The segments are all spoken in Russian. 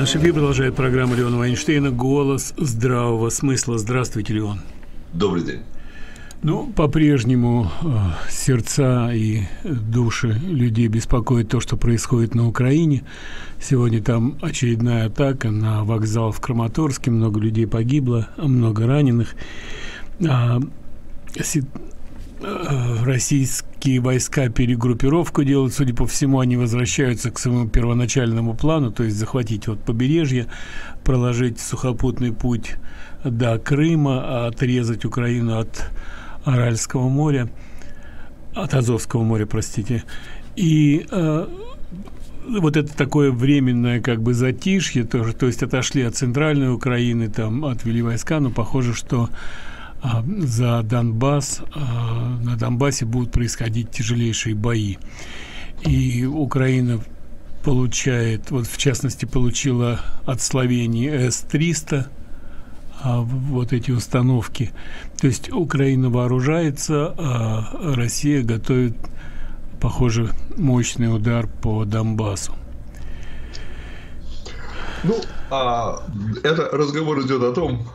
Наш эфир продолжает программа Леона Вайнштейна «Голос здравого смысла». Здравствуйте, Леон. Добрый день. Ну, по-прежнему э, сердца и души людей беспокоит то, что происходит на Украине. Сегодня там очередная атака на вокзал в Краматорске. Много людей погибло, много раненых. А, российские войска перегруппировку делают. Судя по всему, они возвращаются к своему первоначальному плану, то есть захватить вот побережье, проложить сухопутный путь до Крыма, отрезать Украину от Аральского моря, от Азовского моря, простите. И э, вот это такое временное как бы затишье, тоже, то есть отошли от центральной Украины, там отвели войска, но похоже, что э, за Донбасс, э, на Донбассе будут происходить тяжелейшие бои. И Украина получает, вот в частности, получила от Словении С-300, а, вот эти установки. То есть Украина вооружается, а Россия готовит, похоже, мощный удар по Донбассу. Ну, а это разговор идет о том,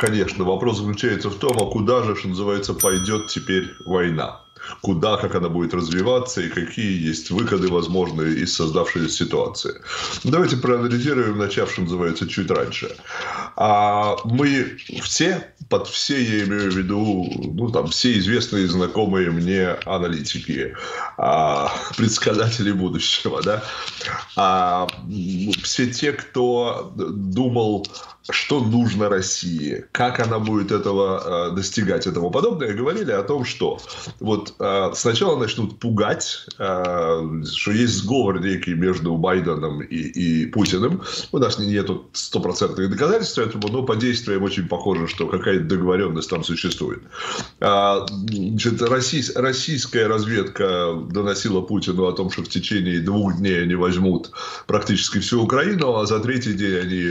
конечно, вопрос заключается в том, а куда же, что называется, пойдет теперь война куда, как она будет развиваться и какие есть выходы возможные из создавшейся ситуации. Давайте проанализируем, начав, что называется, чуть раньше. А мы все, под все я имею в виду, ну, там, все известные знакомые мне аналитики, а, предсказатели будущего, да, а, все те, кто думал что нужно России, как она будет этого э, достигать и тому подобное, говорили о том, что вот э, сначала начнут пугать, э, что есть сговор некий между Байденом и, и Путиным. У нас нет стопроцентных доказательств этому, но по действиям очень похоже, что какая-то договоренность там существует. А, значит, российская разведка доносила Путину о том, что в течение двух дней они возьмут практически всю Украину, а за третий день они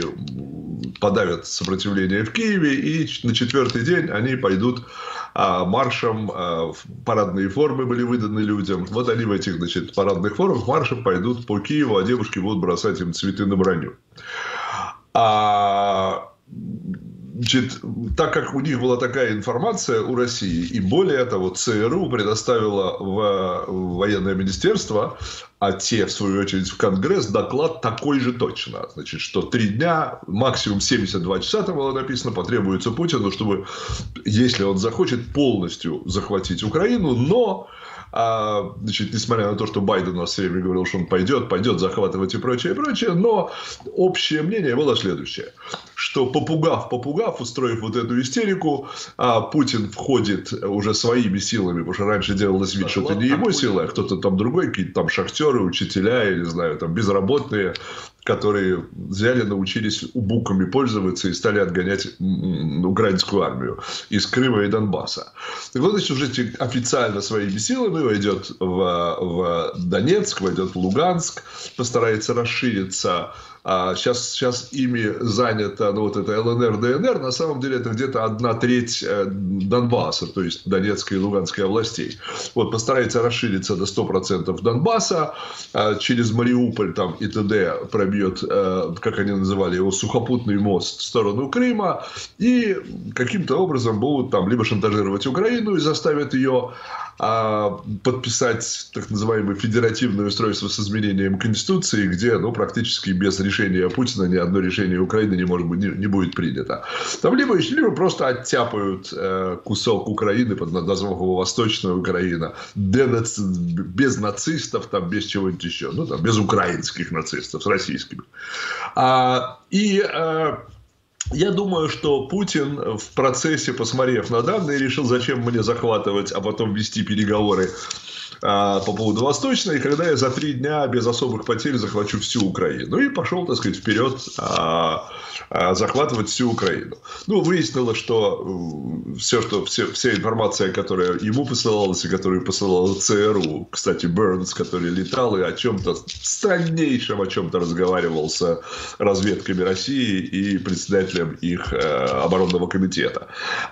подавят сопротивление в Киеве, и на четвертый день они пойдут а, маршем, а, парадные формы были выданы людям. Вот они в этих значит, парадных формах маршем пойдут по Киеву, а девушки будут бросать им цветы на броню. А Значит, так как у них была такая информация у России, и более того, ЦРУ предоставила в военное министерство, а те, в свою очередь, в Конгресс, доклад такой же точно. Значит, что три дня, максимум 72 часа, там было написано, потребуется Путину, чтобы, если он захочет, полностью захватить Украину, но а, значит, несмотря на то, что Байден у нас все время говорил, что он пойдет, пойдет захватывать и прочее, и прочее, но общее мнение было следующее, что попугав, попугав, устроив вот эту истерику, а Путин входит уже своими силами, потому что раньше делалось вид, что это не его сила, а кто-то там другой, какие-то там шахтеры, учителя, я не знаю, там безработные, которые взяли, научились убуками пользоваться и стали отгонять украинскую армию из Крыма и Донбасса. И вот, значит, уже официально своими силами войдет в, в Донецк, войдет в Луганск, постарается расшириться а сейчас, сейчас ими занято ну, вот это ЛНР, ДНР, на самом деле это где-то одна треть э, Донбасса, то есть Донецкой и Луганской областей. Вот постарается расшириться до 100% Донбасса, а через Мариуполь там и т.д. пробьет, э, как они называли его, сухопутный мост в сторону Крыма, и каким-то образом будут там либо шантажировать Украину и заставят ее а, подписать так называемое федеративное устройство с изменением Конституции, где ну, практически без решения Путина ни одно решение Украины не, может быть, не, не будет принято. Там либо, либо просто оттяпают э, кусок Украины под названием Восточная Украина, без нацистов, там, без чего-нибудь еще, ну, там, без украинских нацистов, с российскими. А, и э, я думаю, что Путин в процессе, посмотрев на данные, решил, зачем мне захватывать, а потом вести переговоры а, по поводу Восточной, когда я за три дня без особых потерь захвачу всю Украину. И пошел, так сказать, вперед а, а, захватывать всю Украину. Ну, выяснилось, что все, что, все, вся информация, которая ему посылалась, и которую посылала ЦРУ, кстати, Бернс, который летал и о чем-то страннейшем, о чем-то разговаривал с разведками России и председателем их э, оборонного комитета,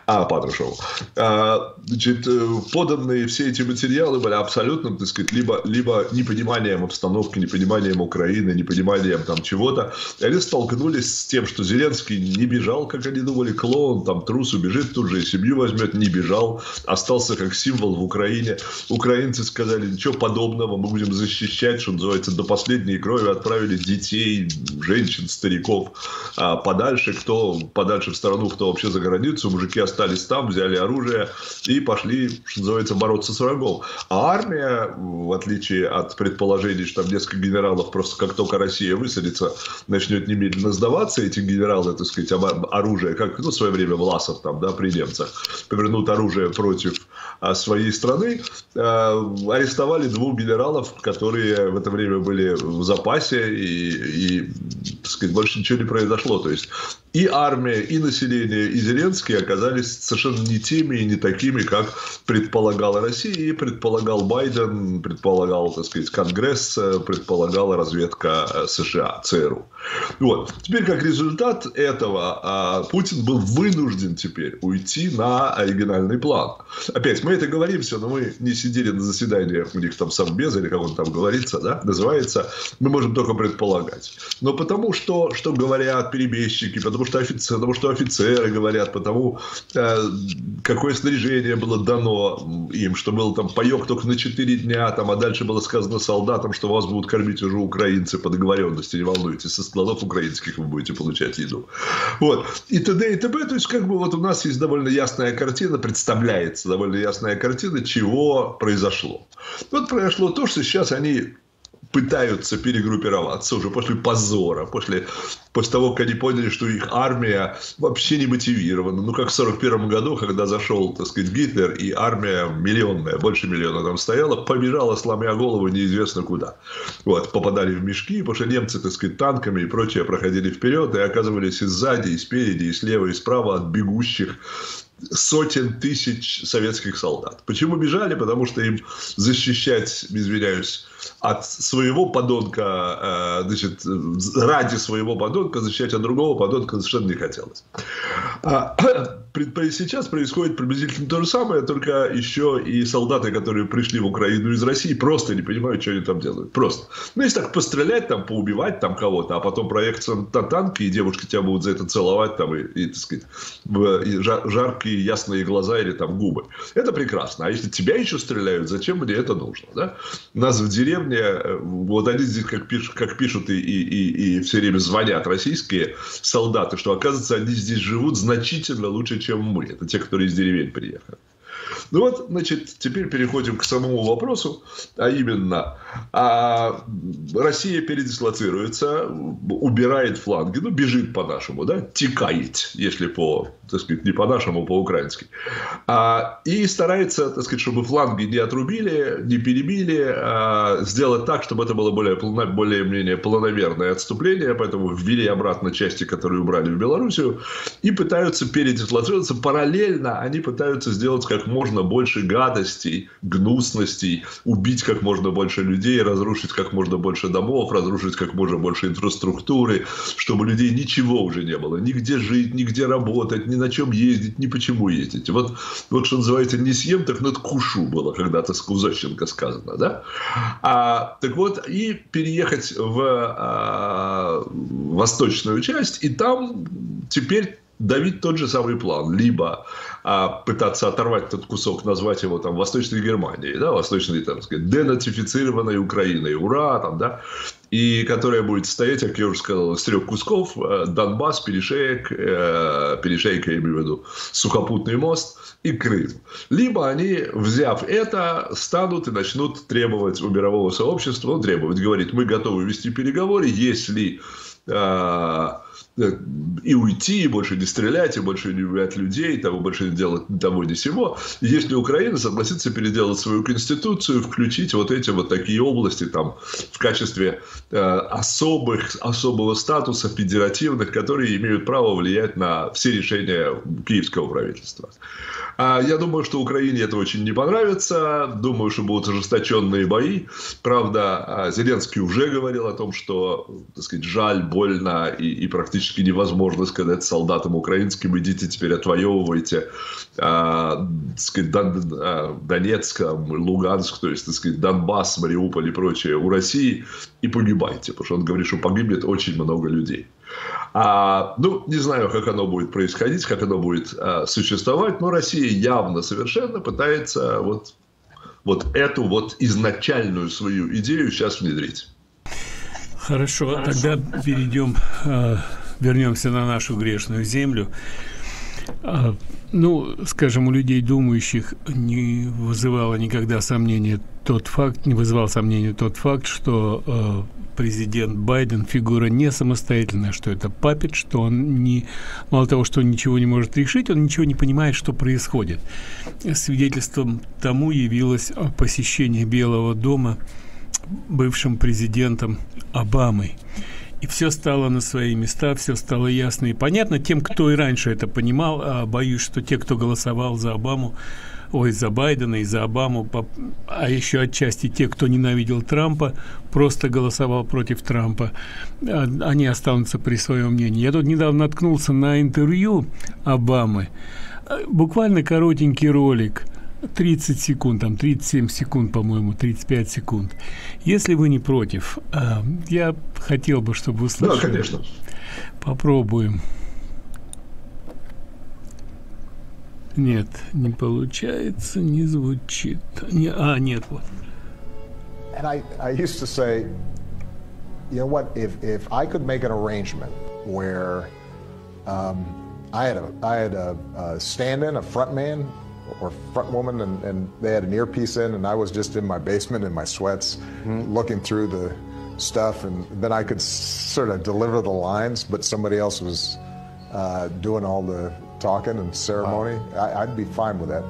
а, Патрушевым. А, значит, э, поданные все эти материалы были абсолютно абсолютным, так сказать, либо, либо непониманием обстановки, непониманием Украины, непониманием там чего-то. И они столкнулись с тем, что Зеленский не бежал, как они думали, клоун, там трус убежит, тут же и семью возьмет, не бежал, остался как символ в Украине. Украинцы сказали, ничего подобного, мы будем защищать, что называется, до последней крови отправили детей, женщин, стариков а подальше, кто подальше в сторону, кто вообще за границу, мужики остались там, взяли оружие и пошли, что называется, бороться с врагом. А армия, в отличие от предположений, что там несколько генералов просто как только Россия высадится, начнет немедленно сдаваться, эти генералы, так сказать, оружие, как ну, в свое время Власов там, да, при немцах, повернут оружие против а, своей страны, а, арестовали двух генералов, которые в это время были в запасе, и, и так сказать, больше ничего не произошло. То есть и армия, и население, и Зеленский оказались совершенно не теми и не такими, как предполагала Россия, и предполагал Байден, предполагал, так сказать, Конгресс, предполагала разведка э, США, ЦРУ. Вот. Теперь, как результат этого, а, Путин был вынужден теперь уйти на оригинальный план. Опять, мы это говорим все, но мы не сидели на заседаниях у них там совбез, или как он там говорится, да, называется, мы можем только предполагать. Но потому что, что говорят перебежчики, потому что, офицеры, потому что офицеры говорят, потому э, какое снаряжение было дано им, что был там паек только на 4 дня, там, а дальше было сказано солдатам, что вас будут кормить уже украинцы по договоренности, не волнуйтесь, со складов украинских вы будете получать еду. Вот. И т.д. и т.п. То есть, как бы вот у нас есть довольно ясная картина, представляется довольно ясная картина, чего произошло. Вот произошло то, что сейчас они пытаются перегруппироваться уже после позора, после, после того, как они поняли, что их армия вообще не мотивирована. Ну, как в 1941 году, когда зашел, так сказать, Гитлер, и армия миллионная, больше миллиона там стояла, побежала, сломя голову неизвестно куда. Вот, попадали в мешки, потому что немцы, так сказать, танками и прочее проходили вперед и оказывались и сзади, и спереди, и слева, и справа от бегущих сотен тысяч советских солдат. Почему бежали? Потому что им защищать, извиняюсь, от своего подонка, э, значит, ради своего подонка защищать от другого подонка совершенно не хотелось. А, сейчас происходит приблизительно то же самое, только еще и солдаты, которые пришли в Украину из России, просто не понимают, что они там делают. Просто. Ну, если так пострелять, там, поубивать там кого-то, а потом проехаться на танке, и девушки тебя будут за это целовать, там, и, и так сказать, и жаркие ясные глаза или там губы. Это прекрасно. А если тебя еще стреляют, зачем мне это нужно? Да? Нас в деревне, э, вот они здесь, как пишут, как пишут и, и, и все время звонят российские солдаты, что, оказывается, они здесь живут значительно лучше, чем мы. Это те, которые из деревень приехали. Ну вот, значит, теперь переходим к самому вопросу, а именно, а Россия передислоцируется, убирает фланги, ну, бежит по-нашему, да, текает, если по, так сказать, не по-нашему, по-украински, а, и старается, так сказать, чтобы фланги не отрубили, не перебили, а сделать так, чтобы это было более, более-менее планомерное отступление, поэтому ввели обратно части, которые убрали в Белоруссию, и пытаются передислоцироваться, параллельно они пытаются сделать как можно больше гадостей, гнусностей, убить как можно больше людей, разрушить как можно больше домов, разрушить как можно больше инфраструктуры, чтобы людей ничего уже не было, нигде жить, нигде работать, ни на чем ездить, ни почему ездить. Вот, вот что называется, не съем, так надкушу было когда-то с Кузащенко сказано, да? А, так вот, и переехать в а, восточную часть, и там теперь давить тот же самый план. Либо а, пытаться оторвать этот кусок, назвать его там Восточной Германией, да, Восточной, там сказать, денацифицированной Украиной, ура, там, да, и которая будет стоять, как я уже сказал, из трех кусков, э, Донбасс, Перешеек, э, Перешеек, я имею в виду, Сухопутный мост и Крым. Либо они, взяв это, станут и начнут требовать у мирового сообщества, ну, требовать, говорить, мы готовы вести переговоры, если э, и уйти, и больше не стрелять, и больше не убивать людей, того больше не делать того ни сего. Если Украина согласится переделать свою конституцию, включить вот эти вот такие области там в качестве э, особых, особого статуса федеративных, которые имеют право влиять на все решения киевского правительства. А я думаю, что Украине это очень не понравится. Думаю, что будут ожесточенные бои. Правда, а, Зеленский уже говорил о том, что, так сказать, жаль, больно и, и практически практически невозможно сказать солдатам украинским, идите теперь отвоевывайте а, сказать, Дон, а, Донецк, Луганск, то есть, так сказать, Донбасс, Мариуполь и прочее у России и погибайте, потому что он говорит, что погибнет очень много людей. А, ну, не знаю, как оно будет происходить, как оно будет а, существовать, но Россия явно совершенно пытается вот, вот эту вот изначальную свою идею сейчас внедрить. Хорошо, Хорошо. тогда перейдем, э, вернемся на нашу грешную землю. Э, ну, скажем, у людей думающих не вызывало никогда сомнения тот факт, не вызывал сомнения тот факт, что э, президент Байден фигура не самостоятельная, что это папет, что он не мало того, что он ничего не может решить, он ничего не понимает, что происходит. Свидетельством тому явилось посещение Белого дома бывшим президентом Обамой. И все стало на свои места, все стало ясно и понятно тем, кто и раньше это понимал. А боюсь, что те, кто голосовал за Обаму, ой, за Байдена и за Обаму, а еще отчасти те, кто ненавидел Трампа, просто голосовал против Трампа, а, они останутся при своем мнении. Я тут недавно наткнулся на интервью Обамы, буквально коротенький ролик – 30 секунд, там 37 секунд, по-моему, 35 секунд. Если вы не против, а, я хотел бы, чтобы вы слышали. Да, конечно. Попробуем. Нет, не получается, не звучит. Не, а, нет, вот. And I, I used to say, you know what, if, if I could make an arrangement where um, I had a, I had a, a stand-in, a front man or front woman, and, and they had an earpiece in, and I was just in my basement in my sweats, mm-hmm. looking through the stuff, and then I could sort of deliver the lines, but somebody else was uh, doing all the talking and ceremony. Wow. I, I'd be fine with that.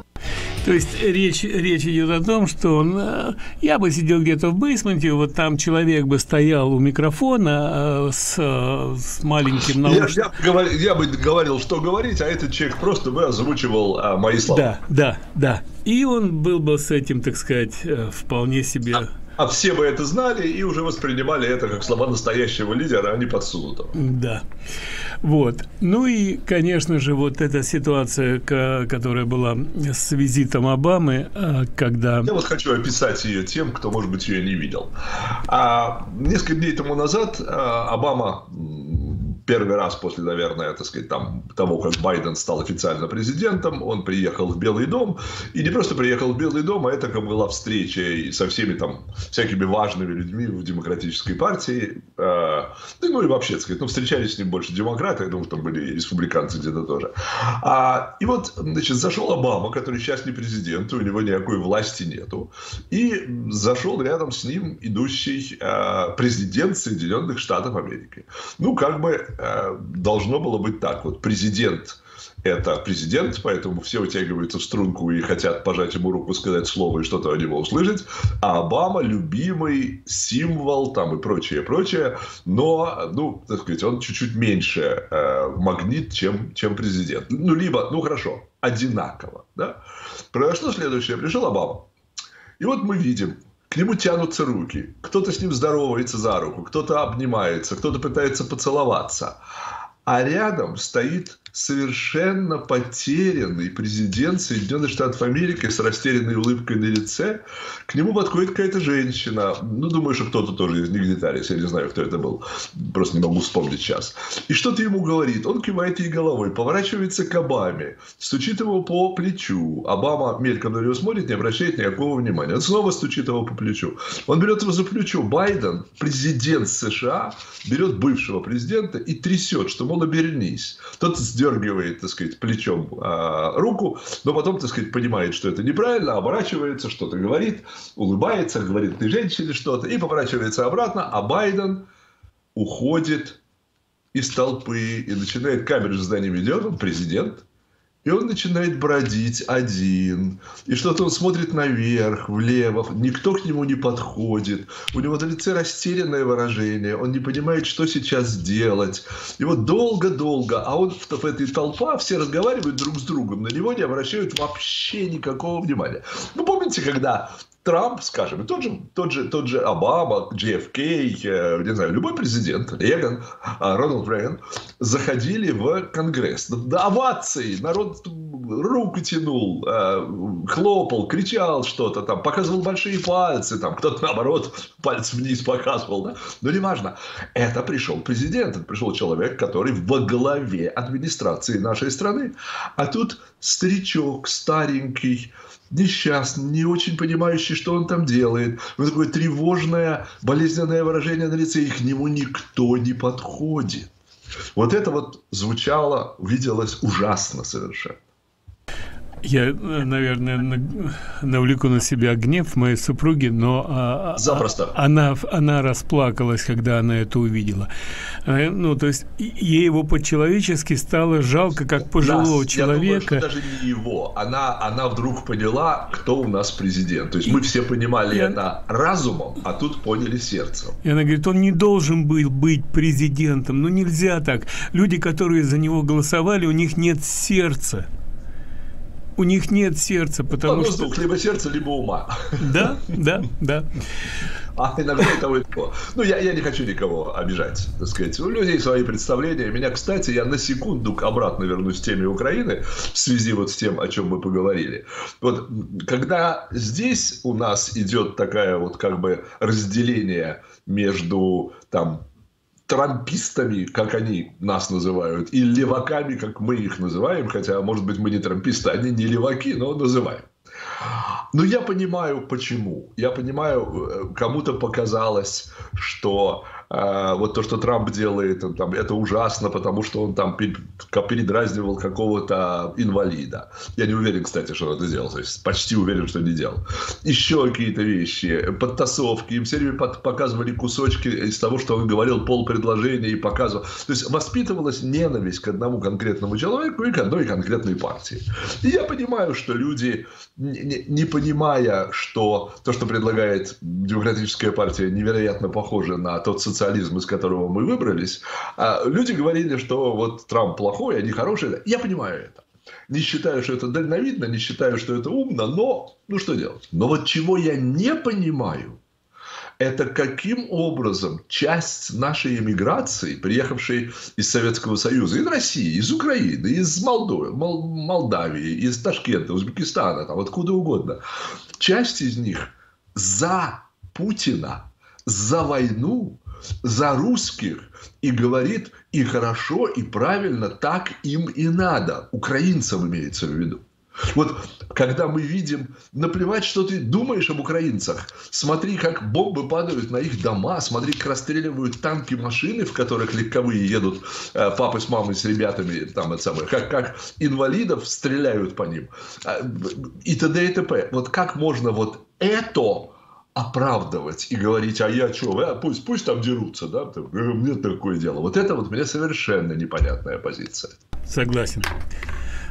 То есть речь, речь идет о том, что он, э, я бы сидел где-то в бейсменте, вот там человек бы стоял у микрофона э, с, э, с маленьким наушником. Я, я, я бы говорил, что говорить, а этот человек просто бы озвучивал а, мои слова. Да, да, да. И он был бы с этим, так сказать, вполне себе... А а все бы это знали и уже воспринимали это как слова настоящего лидера, а не подсунутого. Да. Вот. Ну и, конечно же, вот эта ситуация, которая была с визитом Обамы, а, когда... Я вот хочу описать ее тем, кто, может быть, ее не видел. А, несколько дней тому назад а, Обама первый раз после, наверное, так сказать, там, того, как Байден стал официально президентом, он приехал в Белый дом, и не просто приехал в Белый дом, а это как была встреча со всеми там всякими важными людьми в демократической партии, э, ну и вообще, так сказать, ну, встречались с ним больше демократы, я думаю, там были и республиканцы где-то тоже. А, и вот, значит, зашел Обама, который сейчас не президент, у него никакой власти нету, и зашел рядом с ним идущий э, президент Соединенных Штатов Америки. Ну, как бы должно было быть так. Вот президент – это президент, поэтому все вытягиваются в струнку и хотят пожать ему руку, сказать слово и что-то о него услышать. А Обама – любимый символ там и прочее, прочее. Но, ну, так сказать, он чуть-чуть меньше э, магнит, чем, чем президент. Ну, либо, ну, хорошо, одинаково. Да? Произошло следующее. Пришел Обама. И вот мы видим, к нему тянутся руки. Кто-то с ним здоровается за руку, кто-то обнимается, кто-то пытается поцеловаться. А рядом стоит совершенно потерянный президент Соединенных Штатов Америки с растерянной улыбкой на лице. К нему подходит какая-то женщина. Ну, думаю, что кто-то тоже из деталис. Я не знаю, кто это был. Просто не могу вспомнить сейчас. И что-то ему говорит. Он кивает ей головой, поворачивается к Обаме, стучит его по плечу. Обама мельком на него смотрит, не обращает никакого внимания. Он снова стучит его по плечу. Он берет его за плечо. Байден, президент США, берет бывшего президента и трясет, что, мол, обернись. Тот сдергивает, так сказать, плечом э, руку, но потом, так сказать, понимает, что это неправильно, оборачивается, что-то говорит, улыбается, говорит ты женщине что-то, и поворачивается обратно, а Байден уходит из толпы и начинает камеру за ним ведет, он президент, и он начинает бродить один. И что-то он смотрит наверх, влево. Никто к нему не подходит. У него на лице растерянное выражение. Он не понимает, что сейчас делать. И вот долго-долго, а он в, в этой толпа, все разговаривают друг с другом. На него не обращают вообще никакого внимания. Ну, помните, когда Трамп, скажем, тот же, тот же, тот же Обама, JFK, э, не знаю, любой президент, Реган, а, Рональд Рейган, заходили в Конгресс. Да, овации, народ руку тянул, э, хлопал, кричал что-то там, показывал большие пальцы, там, кто-то наоборот палец вниз показывал, да? но не важно. Это пришел президент, это пришел человек, который во главе администрации нашей страны. А тут старичок, старенький, несчастный, не очень понимающий, что он там делает. Вот такое тревожное, болезненное выражение на лице, и к нему никто не подходит. Вот это вот звучало, виделось ужасно совершенно. Я, наверное, навлеку на себя гнев моей супруги, но а, а, Запросто. она, она расплакалась, когда она это увидела. Э, ну, то есть ей его по-человечески стало жалко, как пожилого нас, человека. Я думаю, что даже не его. Она, она вдруг поняла, кто у нас президент. То есть мы все понимали и... это разумом, а тут поняли сердцем. И она говорит, он не должен был быть президентом. Ну, нельзя так. Люди, которые за него голосовали, у них нет сердца у них нет сердца, потому Одно что... либо сердца, либо ума. Да, да, да. А иногда и того, и того. Ну, я, я не хочу никого обижать, так сказать. У людей свои представления. Меня, кстати, я на секунду обратно вернусь к теме Украины в связи вот с тем, о чем мы поговорили. Вот, когда здесь у нас идет такая вот как бы разделение между там трампистами, как они нас называют, и леваками, как мы их называем, хотя, может быть, мы не трамписты, они не леваки, но называем. Но я понимаю, почему. Я понимаю, э, кому-то показалось, что вот то, что Трамп делает, там, это ужасно, потому что он там передразнивал какого-то инвалида. Я не уверен, кстати, что он это сделал. То есть почти уверен, что не делал. Еще какие-то вещи, подтасовки. Им все время под, показывали кусочки из того, что он говорил, пол предложения и показывал. То есть воспитывалась ненависть к одному конкретному человеку и к одной конкретной партии. И я понимаю, что люди, не, не понимая, что то, что предлагает демократическая партия, невероятно похоже на тот социальный социализм, из которого мы выбрались, а люди говорили, что вот Трамп плохой, они хорошие. Я понимаю это. Не считаю, что это дальновидно, не считаю, что это умно, но ну что делать? Но вот чего я не понимаю, это каким образом часть нашей эмиграции, приехавшей из Советского Союза, из России, из Украины, из Молдовы, Мол, Молдавии, из Ташкента, Узбекистана, там откуда угодно, часть из них за Путина, за войну за русских и говорит и хорошо, и правильно, так им и надо. Украинцам имеется в виду. Вот когда мы видим, наплевать, что ты думаешь об украинцах, смотри, как бомбы падают на их дома, смотри, как расстреливают танки, машины, в которых легковые едут э, папы с мамой, с ребятами, там, это самое, как, как инвалидов стреляют по ним, э, и т.д. и т.п. Вот как можно вот это оправдывать и говорить, а я что, а, пусть, пусть там дерутся, да, мне такое дело. Вот это вот мне совершенно непонятная позиция. Согласен.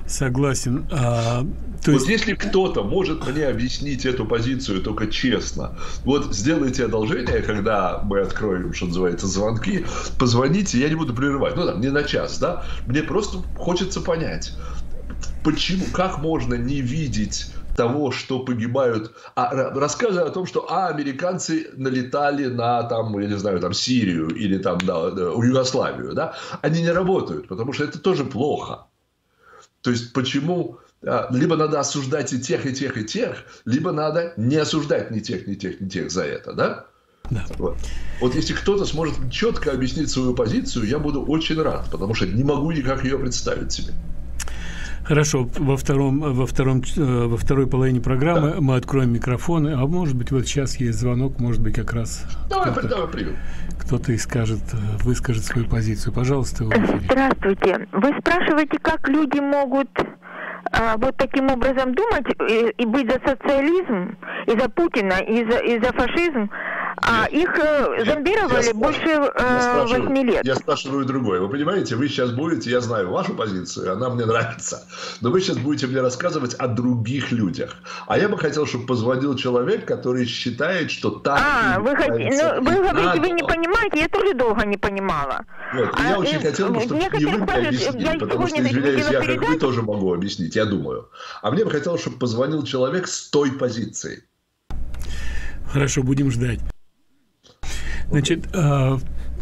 Согласен. А, то есть... Вот если кто-то может мне объяснить эту позицию только честно, вот сделайте одолжение, когда мы откроем, что называется, звонки, позвоните, я не буду прерывать, ну там, не на час, да, мне просто хочется понять, почему, как можно не видеть того, что погибают, а, рассказы о том, что а, американцы налетали на там, я не знаю, там Сирию или там да, да, Югославию, да, они не работают, потому что это тоже плохо. То есть почему а, либо надо осуждать и тех, и тех, и тех, либо надо не осуждать ни тех, ни тех, ни тех за это, да? Да. Вот. вот если кто-то сможет четко объяснить свою позицию, я буду очень рад, потому что не могу никак ее представить себе. Хорошо, во втором, во втором, э, во второй половине программы да. мы откроем микрофоны, а может быть вот сейчас есть звонок, может быть как раз давай, кто-то, давай примем. Кто-то и скажет, э, выскажет свою позицию. Пожалуйста, Здравствуйте. Вы спрашиваете, как люди могут а, вот таким образом думать и, и быть за социализм, и за Путина, и за, и за фашизм, а их э, зомбировали я, больше э, восьми лет. Я спрашиваю другое. Вы понимаете, вы сейчас будете, я знаю вашу позицию, она мне нравится, но вы сейчас будете мне рассказывать о других людях. А я бы хотел, чтобы позвонил человек, который считает, что так А, вы, хот... ну, вы говорите, вы не понимаете, я тоже долго не понимала. Вот, а, я очень и, хотел бы, чтобы не вы мне объяснили, я потому что, извиняюсь, я как вы тоже могу объяснить, я думаю. А мне бы хотелось, чтобы позвонил человек с той позиции. Хорошо, будем ждать. Значит,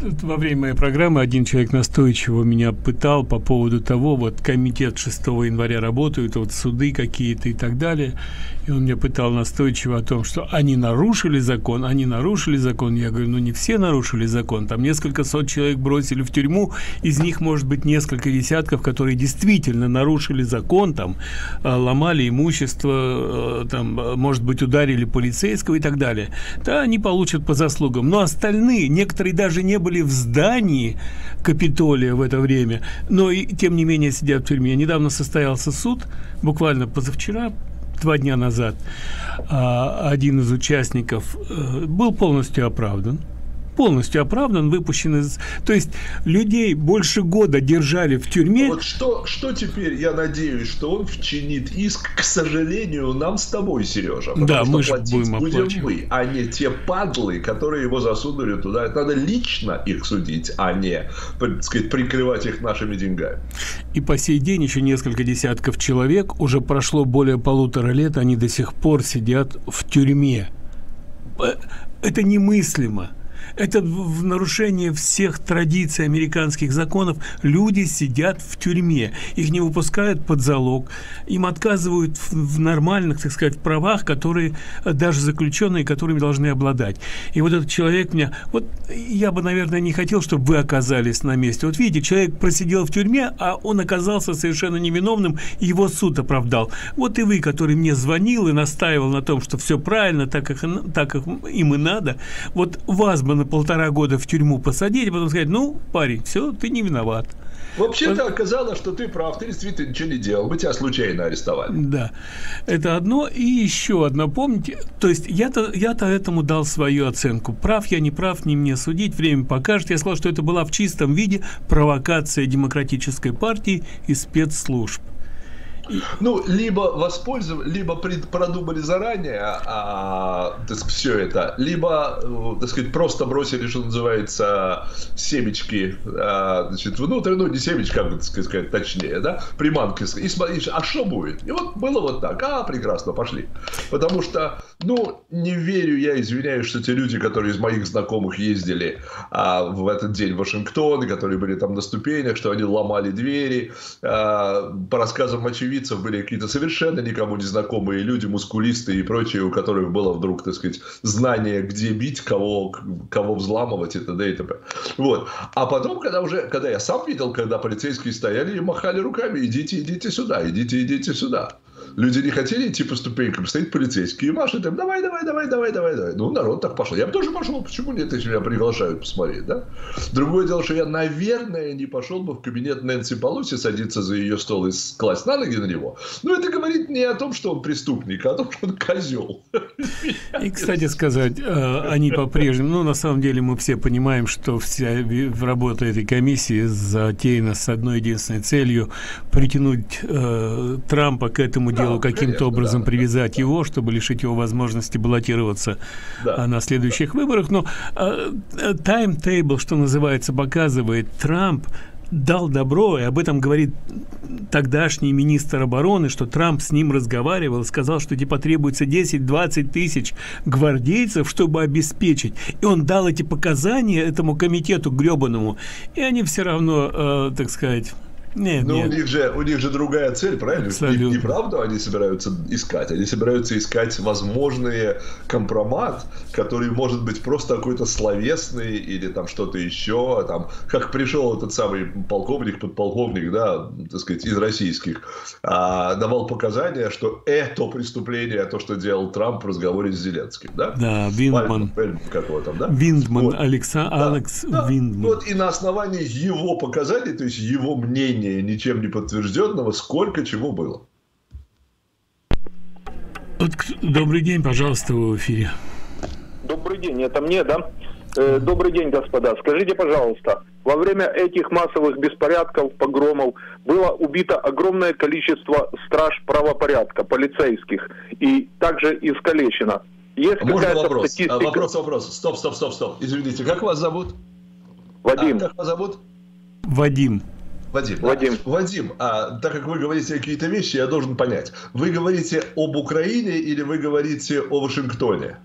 во время моей программы один человек настойчиво меня пытал по поводу того, вот комитет 6 января работают, вот суды какие-то и так далее. И он меня пытал настойчиво о том, что они нарушили закон, они нарушили закон. Я говорю, ну не все нарушили закон, там несколько сот человек бросили в тюрьму, из них может быть несколько десятков, которые действительно нарушили закон, там а, ломали имущество, э, там, может быть, ударили полицейского и так далее. Да, они получат по заслугам. Но остальные, некоторые даже не были в здании Капитолия в это время, но и тем не менее сидят в тюрьме. Недавно состоялся суд, буквально позавчера, два дня назад, а, один из участников э, был полностью оправдан полностью оправдан, выпущен из... То есть людей больше года держали в тюрьме. Вот что, что теперь, я надеюсь, что он вчинит иск, к сожалению, нам с тобой, Сережа. Да, мы же будем будем мы, а не те падлы, которые его засунули туда. Надо лично их судить, а не, так сказать, прикрывать их нашими деньгами. И по сей день еще несколько десятков человек, уже прошло более полутора лет, они до сих пор сидят в тюрьме. Э, это немыслимо. Это в нарушение всех традиций американских законов. Люди сидят в тюрьме, их не выпускают под залог, им отказывают в, нормальных, так сказать, правах, которые даже заключенные, которыми должны обладать. И вот этот человек меня, вот я бы, наверное, не хотел, чтобы вы оказались на месте. Вот видите, человек просидел в тюрьме, а он оказался совершенно невиновным, его суд оправдал. Вот и вы, который мне звонил и настаивал на том, что все правильно, так как, так как им и надо, вот вас бы полтора года в тюрьму посадить, а потом сказать, ну, парень, все, ты не виноват. Вообще-то вот. оказалось, что ты прав, ты действительно ничего не делал, мы тебя случайно арестовали. Да, это одно. И еще одно, помните, то есть я-то я -то этому дал свою оценку. Прав я, не прав, не мне судить, время покажет. Я сказал, что это была в чистом виде провокация демократической партии и спецслужб. Ну, либо воспользовались, либо продумали заранее а, так все это, либо, э, так сказать, просто бросили, что называется, семечки, а, значит, внутрь, ну, не семечки, как бы сказать, точнее, да, приманки, и смотришь, а что будет? И вот было вот так, а, прекрасно, пошли. Потому что, ну, не верю я, извиняюсь, что те люди, которые из моих знакомых ездили а, в этот день в Вашингтон, которые были там на ступенях, что они ломали двери, а, по рассказам очевидно, очевидцев были какие-то совершенно никому не знакомые люди, мускулисты и прочие, у которых было вдруг, так сказать, знание, где бить, кого, кого взламывать и т.д. и т.п. Вот. А потом, когда уже, когда я сам видел, когда полицейские стояли и махали руками, идите, идите сюда, идите, идите сюда. Люди не хотели идти по ступенькам, стоит полицейский и машет им, давай, давай, давай, давай, давай, давай. Ну, народ так пошел. Я бы тоже пошел, почему нет, если меня приглашают посмотреть, да? Другое дело, что я, наверное, не пошел бы в кабинет Нэнси Полоси садиться за ее стол и класть на ноги на него. Но это говорит не о том, что он преступник, а о том, что он козел. И, кстати сказать, э, они по-прежнему, ну, на самом деле мы все понимаем, что вся работа этой комиссии затеяна с одной единственной целью притянуть э, Трампа к этому делу делу каким-то образом да, привязать его, чтобы лишить его возможности баллотироваться да, на следующих да. выборах. Но таймтейбл, uh, что называется, показывает, Трамп дал добро, и об этом говорит тогдашний министр обороны, что Трамп с ним разговаривал, сказал, что типа требуется 10-20 тысяч гвардейцев, чтобы обеспечить. И он дал эти показания этому комитету гребаному, и они все равно, э, так сказать, нет, Но нет. У, них же, у них же другая цель, правильно? Абсолютно. И, и правду они собираются искать. Они собираются искать возможный компромат, который может быть просто какой-то словесный или там что-то еще. Там, как пришел этот самый полковник, подполковник, да, так сказать, из российских, а, давал показания, что это преступление, то, что делал Трамп в разговоре с Зеленским. Да, да Виндман. Как его там, да? Виндман, вот. Алекса, да, Алекс да. Виндман. Вот и на основании его показаний, то есть его мнения, мнения, ничем не подтвержденного, сколько чего было. Добрый день, пожалуйста, вы в эфире. Добрый день, это мне, да? Э, добрый день, господа. Скажите, пожалуйста, во время этих массовых беспорядков, погромов было убито огромное количество страж правопорядка, полицейских, и также искалечено. Есть а Можно вопрос? Статистика... Вопрос, вопрос. Стоп, стоп, стоп, стоп. Извините, как вас зовут? Вадим. А, как вас зовут? Вадим. Вадим, Вадим, да? Вадим а, так как вы говорите какие-то вещи, я должен понять. Вы говорите об Украине или вы говорите о Вашингтоне?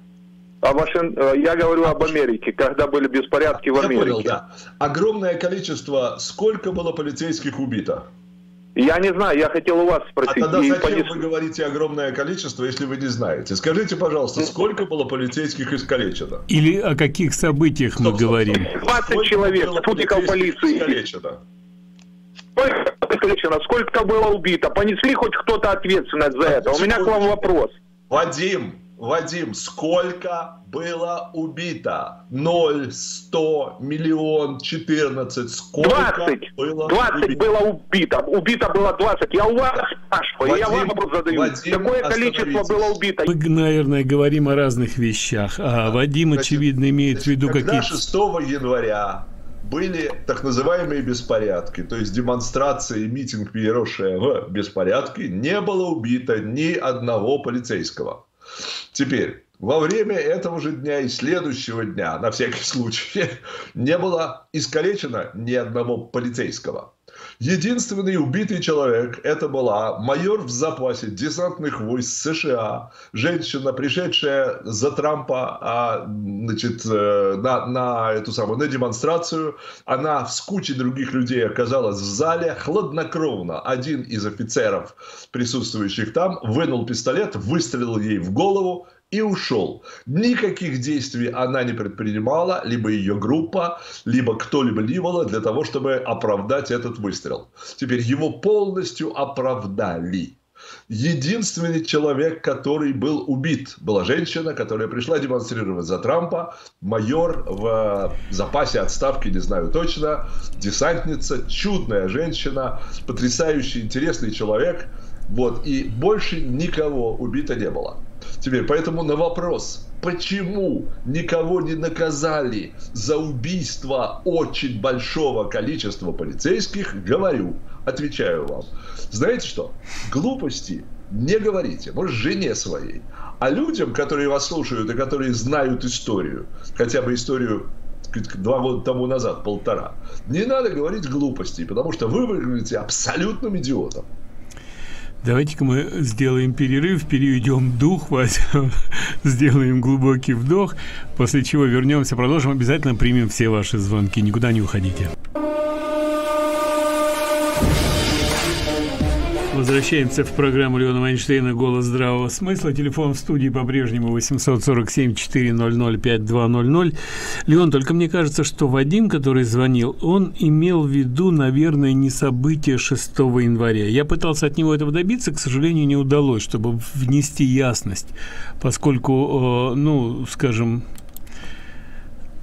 А Вашин... Э, я говорю об Америке, когда были беспорядки в Америке. Я понял, да. Огромное количество, сколько было полицейских убито? Я не знаю, я хотел у вас спросить. А тогда зачем понес... вы говорите огромное количество, если вы не знаете? Скажите, пожалуйста, сколько было полицейских искалечено? Или о каких событиях стоп, мы стоп, говорим? 20 сколько человек, спутников полиции. Искалечено? Сколько искалечено? Сколько было убито? Понесли хоть кто-то ответственность за это? У меня к вам вопрос. Вадим, Вадим, сколько было убито? 0, 100, миллион, 14. Сколько 20. Было 20 убито? было убито. Убито было 20. Я у вас спрашиваю, Вадим, я вам вопрос задаю. Вадим, Какое количество было убито? Мы, наверное, говорим о разных вещах. А Вадим, значит, очевидно, имеет в виду какие-то... 6 января были так называемые беспорядки, то есть демонстрация и митинг, переросшая в беспорядки, не было убито ни одного полицейского. Теперь, во время этого же дня и следующего дня, на всякий случай, не было искалечено ни одного полицейского. Единственный убитый человек – это была майор в запасе десантных войск США, женщина, пришедшая за Трампа а, значит, э, на, на эту самую на демонстрацию. Она с кучей других людей оказалась в зале хладнокровно. Один из офицеров, присутствующих там, вынул пистолет, выстрелил ей в голову и ушел. Никаких действий она не предпринимала, либо ее группа, либо кто-либо ни для того, чтобы оправдать этот выстрел. Теперь его полностью оправдали. Единственный человек, который был убит, была женщина, которая пришла демонстрировать за Трампа, майор в запасе отставки, не знаю точно, десантница, чудная женщина, потрясающий, интересный человек. Вот, и больше никого убито не было. Теперь, поэтому на вопрос, почему никого не наказали за убийство очень большого количества полицейских, говорю, отвечаю вам. Знаете что? Глупости не говорите, может, жене своей. А людям, которые вас слушают и которые знают историю, хотя бы историю два года тому назад, полтора, не надо говорить глупостей, потому что вы выглядите абсолютным идиотом. Давайте-ка мы сделаем перерыв, переведем дух, сделаем глубокий вдох, после чего вернемся, продолжим. Обязательно примем все ваши звонки. Никуда не уходите. Возвращаемся в программу Леона Вайнштейна «Голос здравого смысла». Телефон в студии по-прежнему 847-400-5200. Леон, только мне кажется, что Вадим, который звонил, он имел в виду, наверное, не событие 6 января. Я пытался от него этого добиться, к сожалению, не удалось, чтобы внести ясность, поскольку, э, ну, скажем,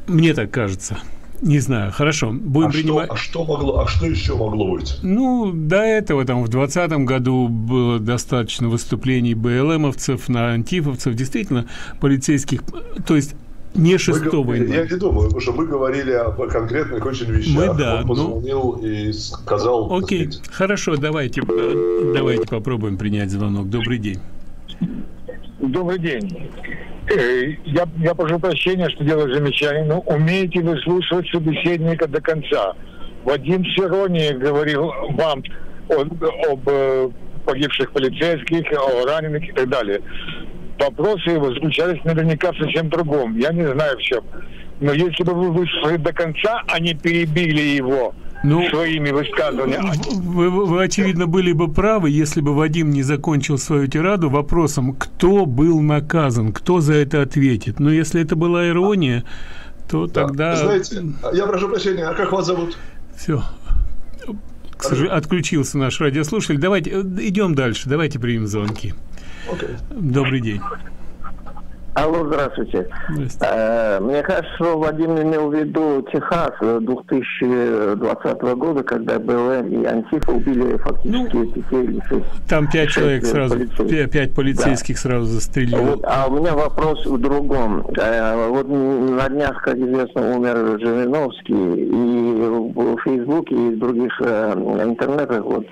мне так кажется – не знаю, хорошо. Будем а принимать. Что, а что могло, а что еще могло быть? Ну, до этого там в 2020 году было достаточно выступлений БЛМовцев на антифовцев, действительно полицейских, то есть не шестого января. Я не думаю, потому что мы говорили о конкретных очень вещах. Мы, да, Он ну. позвонил ну... и сказал... Окей, сказать... хорошо, давайте, давайте попробуем принять звонок. Добрый день. Добрый день. Э, я, я прошу прощения, что делаю замечание, но умеете вы слушать собеседника до конца? Вадим Сирони говорил вам об, об э, погибших полицейских, о раненых и так далее. Вопросы его заключались наверняка совсем другом. Я не знаю в чем. Но если бы вы выслушали до конца, а не перебили его, ну, своими высказываниями. Вы, вы, вы, очевидно, были бы правы, если бы Вадим не закончил свою тираду вопросом, кто был наказан, кто за это ответит. Но если это была ирония, то да. тогда... Знаете, я прошу прощения, а как вас зовут? Все. К сожалению, отключился наш радиослушатель. Давайте, э, идем дальше, давайте примем звонки. Okay. Добрый день. Алло, здравствуйте. здравствуйте. Э, мне кажется, что Вадим имел в виду Техас 2020 года, когда БЛМ и Антифа убили фактически ну, шесть. Там пять человек сразу, полицейских. пять полицейских да. сразу застрелили. Вот, а у меня вопрос в другом. Э, вот на днях, как известно, умер Жириновский, и в Фейсбуке и в других э, интернетах вот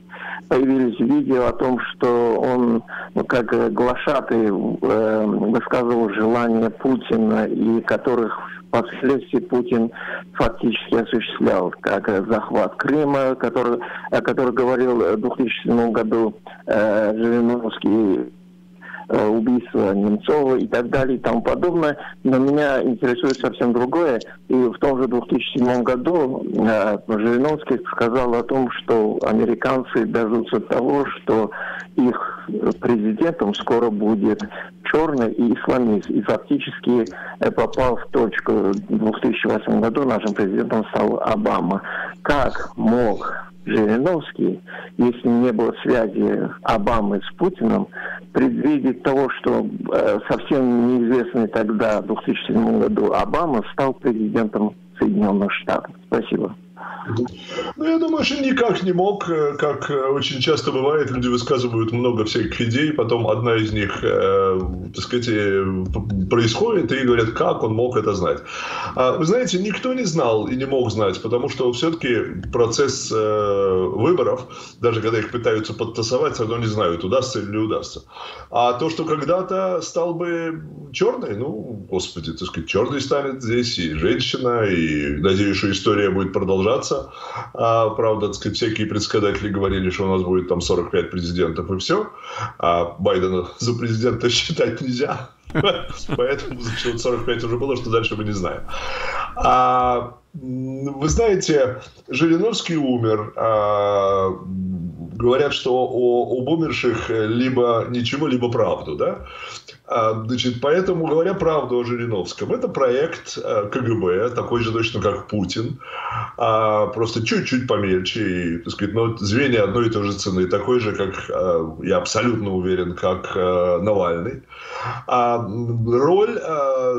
появились видео о том, что он, ну, как глашатый, э, высказывал желания Путина и которых впоследствии Путин фактически осуществлял, как захват Крыма, который, о котором говорил в 2007 году э, Жириновский, убийство Немцова и так далее и тому подобное. Но меня интересует совсем другое. И в том же 2007 году э, Жириновский сказал о том, что американцы дождутся того, что их президентом скоро будет черный и исламист. И фактически э, попал в точку. В 2008 году нашим президентом стал Обама. Как мог Жириновский, если не было связи Обамы с Путиным, предвидеть того, что э, совсем неизвестный тогда, в 2007 году, Обама стал президентом Соединенных Штатов. Спасибо. Ну, я думаю, что никак не мог, э, как э, очень часто бывает, люди высказывают много всяких идей, потом одна из них, э, так сказать, э, происходит, и говорят, как он мог это знать. А, вы знаете, никто не знал и не мог знать, потому что все-таки процесс э, выборов, даже когда их пытаются подтасовать, все равно не знают, удастся или не удастся. А то, что когда-то стал бы черный, ну, господи, так сказать, черный станет здесь и женщина, и надеюсь, что история будет продолжаться, вопроса. А, правда, так сказать, всякие предсказатели говорили, что у нас будет там 45 президентов и все. А Байдена за президента считать нельзя. Поэтому 45 уже было, что дальше мы не знаем. А, вы знаете, Жириновский умер. А, говорят, что о, об умерших либо ничего, либо правду, да? А, значит, поэтому, говоря правду о Жириновском, это проект э, КГБ, такой же точно, как Путин, а, просто чуть-чуть помельче, и, так сказать, но звенья одной и той же цены, такой же, как, э, я абсолютно уверен, как э, Навальный. А роль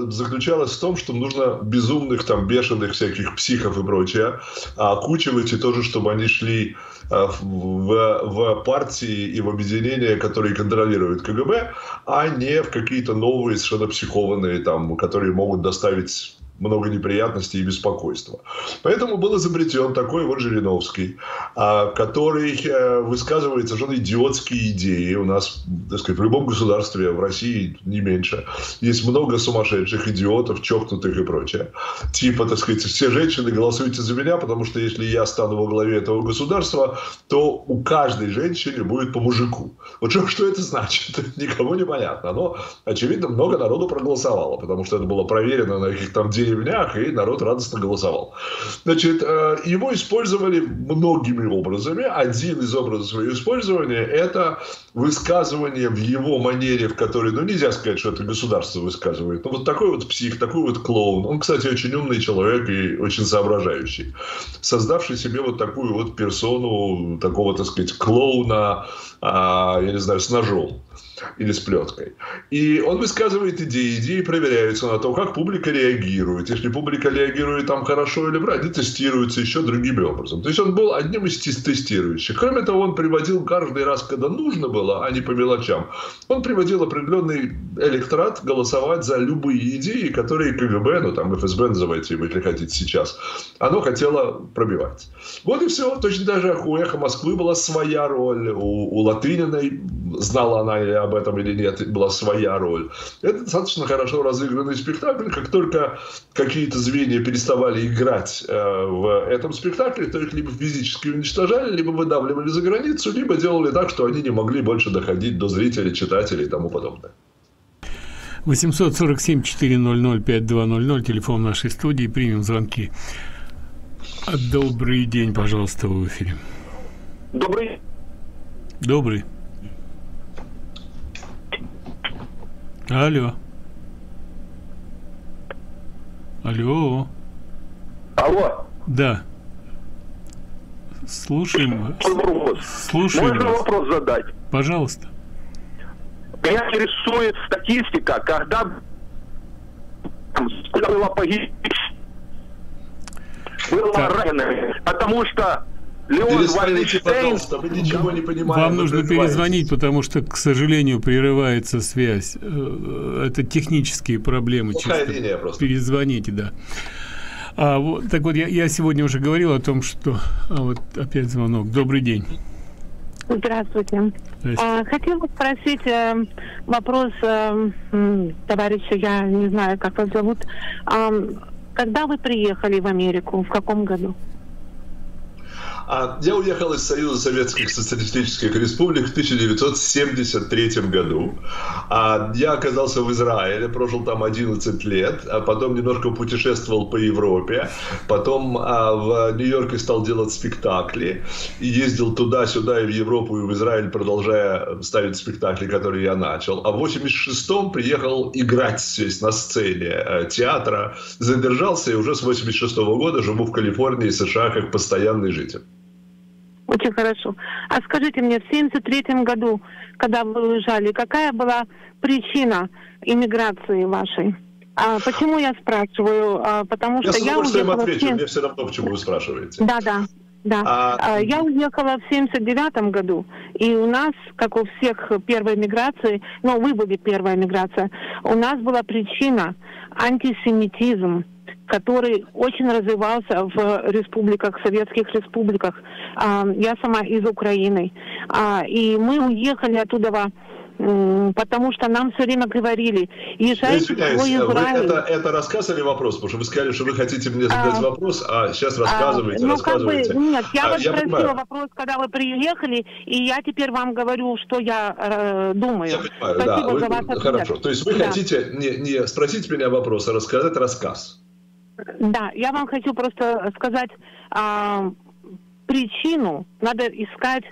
заключалась в том, что нужно безумных, там, бешеных всяких психов и прочее окучивать, и тоже, чтобы они шли в, в партии и в объединения, которые контролируют КГБ, а не в какие-то новые, совершенно психованные, там, которые могут доставить много неприятностей и беспокойства. Поэтому был изобретен такой вот Жириновский, а, который э, высказывает совершенно идиотские идеи. У нас, так сказать, в любом государстве, в России не меньше, есть много сумасшедших, идиотов, чокнутых и прочее. Типа, так сказать, все женщины голосуйте за меня, потому что если я стану во главе этого государства, то у каждой женщины будет по мужику. Вот что, что это значит? Никому не понятно. Но, очевидно, много народу проголосовало, потому что это было проверено на каких-то там деревнях, и народ радостно голосовал. Значит, э, его использовали многими образами. Один из образов своего использования – это высказывание в его манере, в которой, ну, нельзя сказать, что это государство высказывает. Но вот такой вот псих, такой вот клоун. Он, кстати, очень умный человек и очень соображающий. Создавший себе вот такую вот персону, такого, так сказать, клоуна, а, я не знаю, с ножом или с плеткой. И он высказывает идеи, идеи проверяются на то, как публика реагирует. Если публика реагирует там хорошо или брать, они тестируются еще другими образом. То есть он был одним из тестирующих. Кроме того, он приводил каждый раз, когда нужно было, а не по мелочам, он приводил определенный электорат голосовать за любые идеи, которые КГБ, ну там ФСБ называйте его, если хотите сейчас, оно хотело пробивать. Вот и все. Точно так же у «Эхо Москвы» была своя роль, у, у Латыниной знала она или об этом или нет, была своя роль. Это достаточно хорошо разыгранный спектакль. Как только какие-то звенья переставали играть э, в этом спектакле, то их либо физически уничтожали, либо выдавливали за границу, либо делали так, что они не могли больше доходить до зрителей, читателей и тому подобное. 847-400-5200, телефон нашей студии, примем звонки. Добрый день, пожалуйста, в эфире. Добрый. Добрый. Алло. Алло. Алло. Да. Слушаем. Вопрос. Слушаем. Можно вас. вопрос задать? Пожалуйста. Меня интересует статистика, когда было погибших, было Так. раненых, потому что Леон пожалуйста, мы ничего не понимаем. Вам вы нужно перезвонить, потому что, к сожалению, прерывается связь. Э, Это технические проблемы. Плохая чисто. линия просто. Перезвоните, да. А, вот, так вот, я, я сегодня уже говорил о том, что... А вот опять звонок. Добрый день. Здравствуйте. Здрасте. А, Хотела спросить э, вопрос э, товарища, я не знаю, как вас зовут. А, Когда вы приехали в Америку? В каком году? А, я уехал из Союза Советских Социалистических Республик в 1973 году. А, я оказался в Израиле, прожил там 11 лет, а потом немножко путешествовал по Европе, потом в Нью-Йорке стал делать спектакли, ездил туда-сюда и в Европу, и в Израиль, продолжая ставить спектакли, которые я начал. А в 86-м приехал играть здесь на сцене э, театра, задержался и уже с 86 -го года живу в Калифорнии, США, как постоянный житель. Очень хорошо. А скажите мне, в 73 году, когда вы уезжали, какая была причина иммиграции вашей? А почему я спрашиваю? А, потому я что я уехала... отвечу, в... мне все равно, почему вы спрашиваете. Да, да. Да. А... а я уехала в 79 году, и у нас, как у всех первой миграции, ну, вы были первая миграция, у нас была причина антисемитизм который очень развивался в республиках, советских республиках. А, я сама из Украины. А, и мы уехали оттуда потому что нам все время говорили, езжайте в Израиль. Это, это рассказ или вопрос? Потому что вы сказали, что вы хотите мне задать а, вопрос, а сейчас рассказываете, а, ну, рассказываете. Как бы, нет, я а, вас я спросила понимаю. вопрос, когда вы приехали, и я теперь вам говорю, что я э, думаю. Я понимаю, Спасибо да. за ваш ответ. Хорошо, то есть вы да. хотите не, не спросить меня вопрос, а рассказать рассказ. Да, я вам хочу просто сказать а, причину, надо искать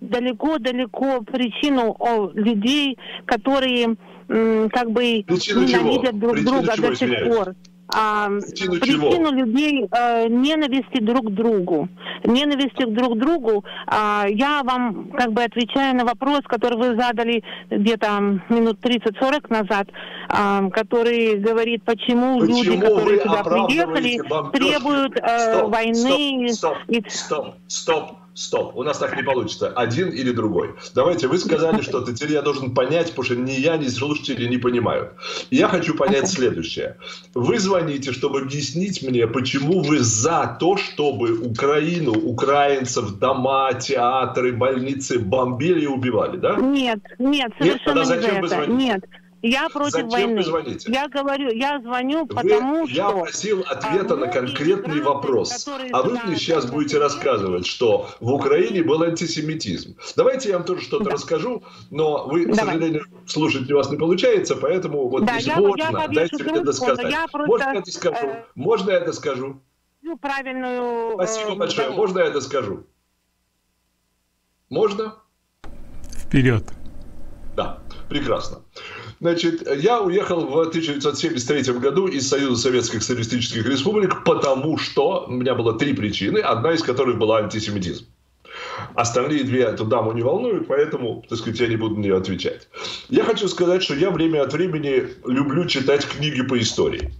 далеко-далеко причину о людей, которые м, как бы Причину ненавидят чего? друг Причину друга чего, до сих пор. А, причину, причину людей э, ненависти друг к другу. Ненависти друг к другу. А, я вам как бы отвечаю на вопрос, который вы задали где-то минут 30-40 назад, а, который говорит, почему, почему люди, которые сюда приехали, требуют э, стоп, войны. Стоп, стоп, стоп, стоп стоп, у нас так не получится, один или другой. Давайте, вы сказали, что теперь я должен понять, потому что ни я, ни слушатели не понимают. Я хочу понять следующее. Вы звоните, чтобы объяснить мне, почему вы за то, чтобы Украину, украинцев, дома, театры, больницы бомбили и убивали, да? Нет, нет, совершенно нет, зачем не вы это. Нет. Я против Зачем войны. вы звоните? Я говорю, я звоню, вы, потому я что... Я просил ответа на конкретный вопрос. А вы мне сейчас будете рассказывать, что в Украине был антисемитизм. Давайте я вам тоже что-то да. расскажу, но вы, Давай. к сожалению, слушать у вас не получается, поэтому вот да, можно, я, я дайте мне досказать. Я просто, Можно я это скажу? Э, Можно я это скажу? Ну, правильную... Спасибо э, большое. Да. Можно я это скажу? Можно? Вперед. Да, прекрасно. Значит, я уехал в 1973 году из Союза Советских Социалистических Республик, потому что у меня было три причины, одна из которых была антисемитизм. Остальные две эту даму не волнуют, поэтому, так сказать, я не буду на нее отвечать. Я хочу сказать, что я время от времени люблю читать книги по истории.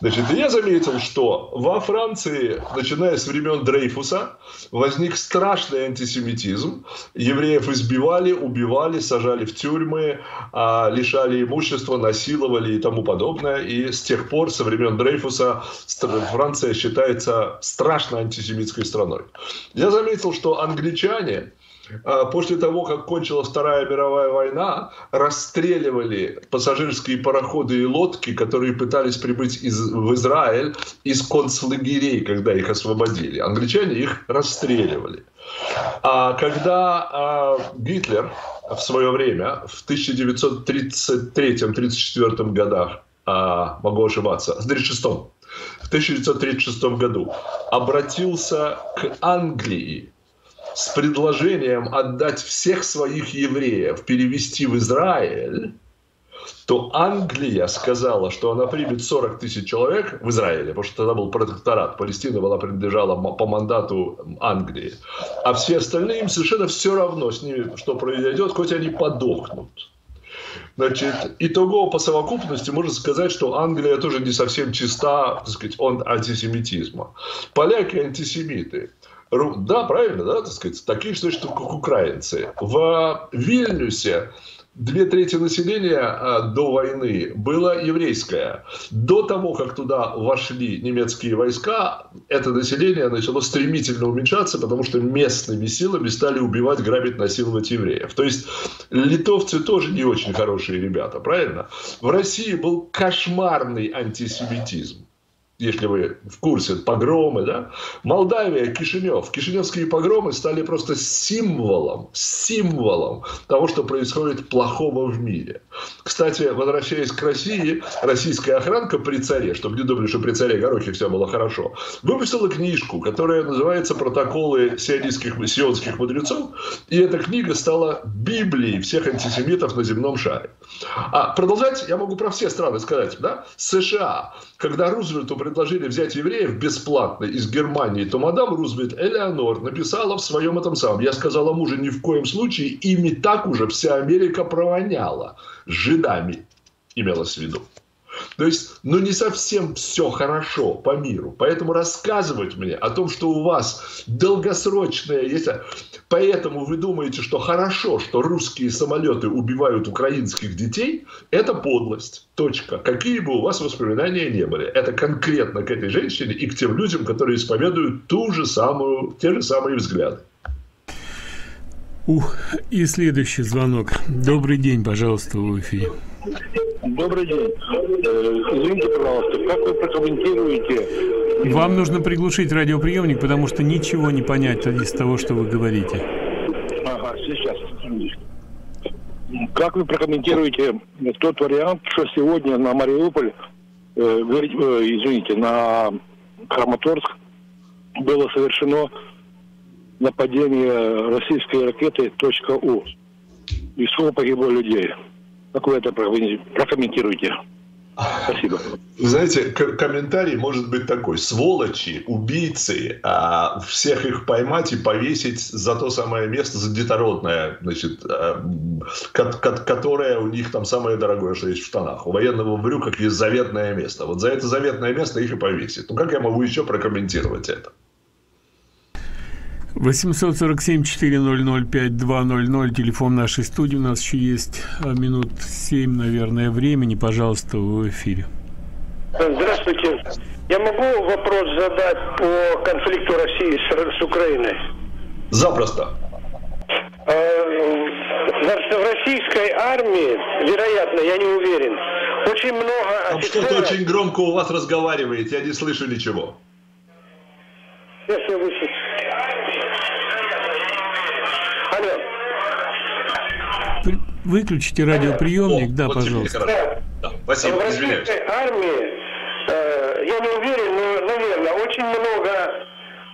Значит, я заметил, что во Франции, начиная с времен Дрейфуса, возник страшный антисемитизм. Евреев избивали, убивали, сажали в тюрьмы, а, лишали имущества, насиловали и тому подобное. И с тех пор, со времен Дрейфуса, Франция считается страшно антисемитской страной. Я заметил, что англичане а, после того, как кончилась Вторая мировая война, расстреливали пассажирские пароходы и лодки, которые пытались прибыть из, в Израиль из концлагерей, когда их освободили. Англичане их расстреливали. А когда а, Гитлер в свое время, в 1933-1934 годах, а, могу ошибаться, в 1936 в 1936 году обратился к Англии с предложением отдать всех своих евреев, перевести в Израиль, то Англия сказала, что она примет 40 тысяч человек в Израиле, потому что тогда был протекторат, Палестина была принадлежала по мандату Англии, а все остальные им совершенно все равно с ними, что произойдет, хоть они подохнут. Значит, итого по совокупности можно сказать, что Англия тоже не совсем чиста, так сказать, от антисемитизма. Поляки антисемиты. Да, правильно, да, так сказать, такие же точно, как украинцы. В Вильнюсе две трети населения а, до войны было еврейское. До того, как туда вошли немецкие войска, это население начало стремительно уменьшаться, потому что местными силами стали убивать, грабить, насиловать евреев. То есть литовцы тоже не очень хорошие ребята, правильно? В России был кошмарный антисемитизм если вы в курсе, погромы, да, Молдавия, Кишинев. Кишиневские погромы стали просто символом, символом того, что происходит плохого в мире. Кстати, возвращаясь к России, российская охранка при царе, чтобы не думали, что при царе Горохе все было хорошо, выпустила книжку, которая называется «Протоколы сионистских, сионских мудрецов», и эта книга стала Библией всех антисемитов на земном шаре. А продолжать я могу про все страны сказать, да? США, когда Рузвельту предложили взять евреев бесплатно из Германии, то мадам Рузвельт Элеонор написала в своем этом самом. Я сказала мужу, ни в коем случае, ими так уже вся Америка провоняла. Жидами имелось в виду. То есть, ну не совсем все хорошо по миру. Поэтому рассказывать мне о том, что у вас долгосрочное, если... поэтому вы думаете, что хорошо, что русские самолеты убивают украинских детей, это подлость. Точка. Какие бы у вас воспоминания не были. Это конкретно к этой женщине и к тем людям, которые исповедуют ту же самую, те же самые взгляды. Ух, и следующий звонок. Добрый день, пожалуйста, в эфире. Добрый день. Извините, пожалуйста, как вы прокомментируете... Вам нужно приглушить радиоприемник, потому что ничего не понять из того, что вы говорите. Ага, сейчас. Как вы прокомментируете тот вариант, что сегодня на Мариуполь, э, э, извините, на Краматорск было совершено нападение российской ракеты .У. И сколько погибло людей. Как вы это прокомментируете? Спасибо. Знаете, комментарий может быть такой. Сволочи, убийцы, а всех их поймать и повесить за то самое место, за детородное, значит, а, которое у них там самое дорогое, что есть в штанах. У военного в брюках есть заветное место. Вот за это заветное место их и повесить. Ну, как я могу еще прокомментировать это? 847-400-5200, телефон нашей студии. У нас еще есть а, минут 7, наверное, времени. Пожалуйста, в эфире. Здравствуйте. Я могу вопрос задать по конфликту России с, с Украиной? Запросто. А, в российской армии, вероятно, я не уверен, очень много Там что-то очень громко у вас разговаривает, я не слышу ничего. Если вы Выключите радиоприемник, О, да, вот пожалуйста. Да. Да, спасибо, в российской армии, э, я не уверен, но, наверное, очень много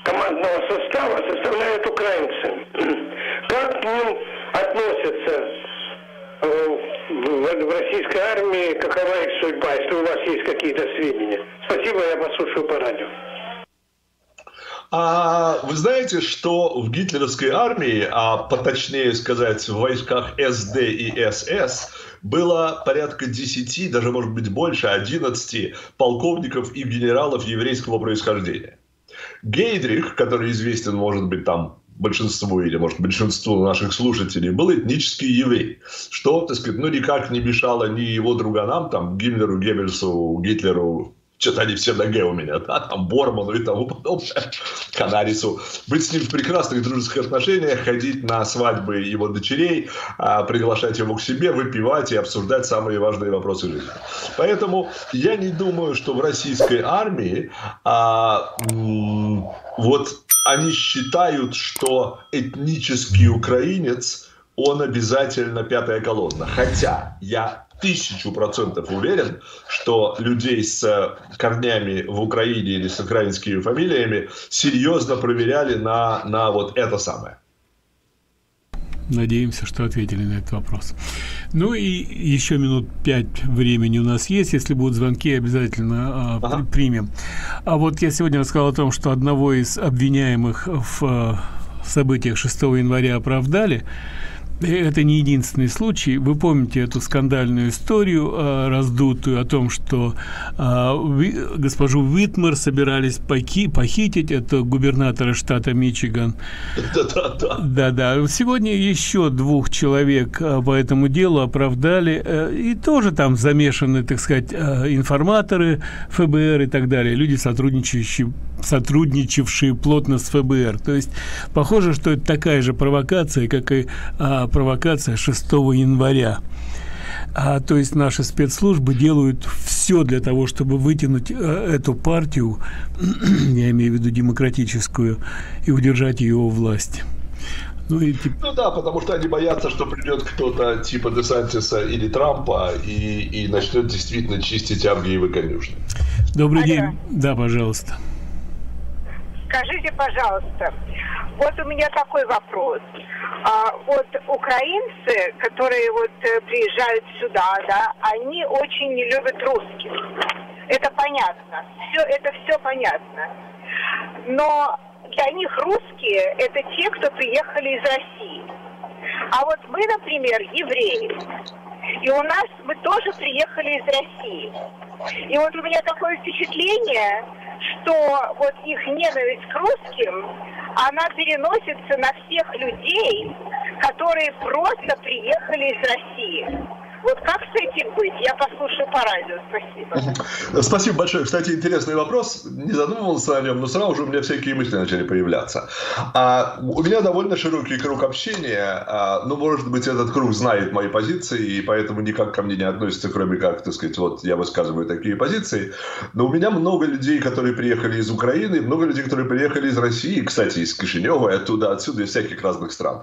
командного состава составляют украинцы. Как к ним относятся э, в, в российской армии, какова их судьба, если у вас есть какие-то сведения? Спасибо, я послушаю по радио. А вы знаете, что в гитлеровской армии, а поточнее сказать в войсках СД и СС, было порядка 10, даже может быть больше, 11 полковников и генералов еврейского происхождения. Гейдрих, который известен, может быть, там большинству или, может, большинству наших слушателей, был этнический еврей, что, так сказать, ну, никак не мешало ни его друганам, там, Гиммлеру, Геббельсу, Гитлеру, что-то они все на Г у меня, да, там Борману и тому подобное, Канарису, быть с ним в прекрасных дружеских отношениях, ходить на свадьбы его дочерей, а, приглашать его к себе, выпивать и обсуждать самые важные вопросы жизни. Поэтому я не думаю, что в российской армии а, вот они считают, что этнический украинец он обязательно пятая колонна. Хотя я тысячу процентов уверен, что людей с корнями в Украине или с украинскими фамилиями серьезно проверяли на, на вот это самое. Надеемся, что ответили на этот вопрос. Ну и еще минут пять времени у нас есть. Если будут звонки, обязательно э, ага. примем. А вот я сегодня рассказал о том, что одного из обвиняемых в э, событиях 6 января оправдали это не единственный случай. Вы помните эту скандальную историю э, раздутую о том, что э, госпожу Витмер собирались поки похитить, это губернатора штата Мичиган. Да-да-да. Да-да. Сегодня еще двух человек э, по этому делу оправдали, э, и тоже там замешаны, так сказать, информаторы ФБР и так далее, люди, сотрудничающие сотрудничавшие плотно с ФБР. То есть похоже, что это такая же провокация, как и а, провокация 6 января. А, то есть наши спецслужбы делают все для того, чтобы вытянуть э, эту партию, я имею в виду демократическую, и удержать ее у власти. Ну, и, типа... ну да, потому что они боятся, что придет кто-то типа Десантиса или Трампа и, и начнет действительно чистить Авгиевы конюшни. Добрый Алло. день. Да, пожалуйста. Скажите, пожалуйста, вот у меня такой вопрос. А, вот украинцы, которые вот э, приезжают сюда, да, они очень не любят русских. Это понятно. Все, это все понятно. Но для них русские – это те, кто приехали из России. А вот мы, например, евреи. И у нас мы тоже приехали из России. И вот у меня такое впечатление, что вот их ненависть к русским, она переносится на всех людей, которые просто приехали из России. Вот как с этим быть? Я послушаю по радио. Спасибо. Спасибо большое. Кстати, интересный вопрос. Не задумывался о нем, но сразу же у меня всякие мысли начали появляться. А, у меня довольно широкий круг общения. А, ну, может быть, этот круг знает мои позиции, и поэтому никак ко мне не относится, кроме как, так сказать, вот я высказываю такие позиции. Но у меня много людей, которые приехали из Украины, много людей, которые приехали из России, кстати, из Кишинева, и оттуда, отсюда, из всяких разных стран.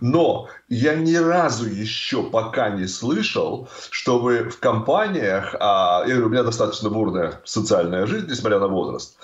Но я ни разу еще пока не слышал, слышал, чтобы в компаниях, а, у меня достаточно бурная социальная жизнь, несмотря на возраст,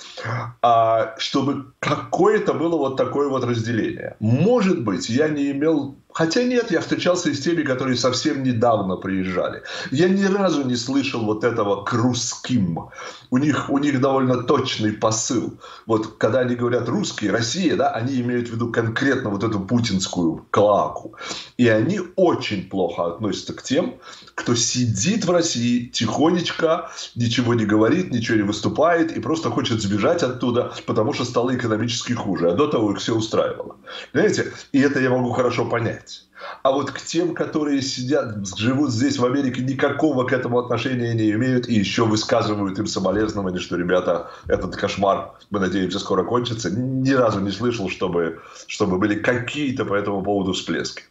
а, чтобы какое-то было вот такое вот разделение. Может быть, я не имел Хотя нет, я встречался и с теми, которые совсем недавно приезжали. Я ни разу не слышал вот этого к русским. У них, у них довольно точный посыл. Вот когда они говорят русские, Россия, да, они имеют в виду конкретно вот эту путинскую клаку. И они очень плохо относятся к тем, кто сидит в России тихонечко, ничего не говорит, ничего не выступает и просто хочет сбежать оттуда, потому что стало экономически хуже. А до того их все устраивало. Понимаете? И это я могу хорошо понять. А вот к тем, которые сидят, живут здесь, в Америке, никакого к этому отношения не имеют и еще высказывают им соболезнования, что, ребята, этот кошмар, мы надеемся, скоро кончится. Ни разу не слышал, чтобы, чтобы были какие-то по этому поводу всплески.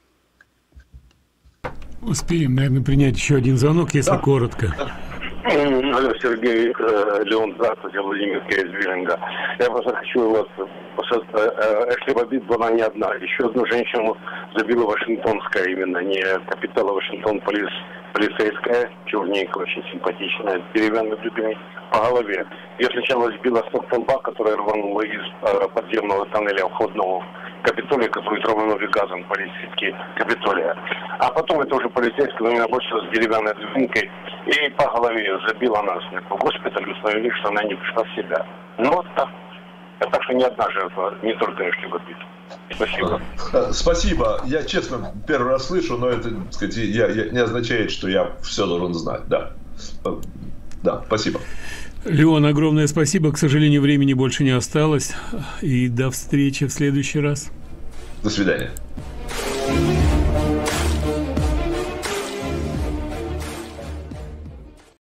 Успеем, наверное, принять еще один звонок, если да. коротко. Алло, Сергей, э, Леон, здравствуйте, Владимир из Виллинга. Я просто хочу вас Э, Эшли Бабит была не одна. Еще одну женщину забила Вашингтонская именно, не капитала Вашингтон полис, полицейская, черненькая, очень симпатичная, деревянными брюками по голове. Ее сначала сбила столба, которая рванула из э, подземного тоннеля входного Капитолия, который траванули газом полицейские Капитолия. А потом это уже полицейский, но меня больше с деревянной дубинкой и по голове забила нас. По госпиталю установили, что она не пришла в себя. Ну вот так. Так что ни одна жертва, не только Эшли Бадбит. Спасибо. Э, спасибо. Я честно первый раз слышу, но это, так сказать, я, я, не означает, что я все должен знать. Да. Да, спасибо. Леон, огромное спасибо. К сожалению, времени больше не осталось. И до встречи в следующий раз. До свидания.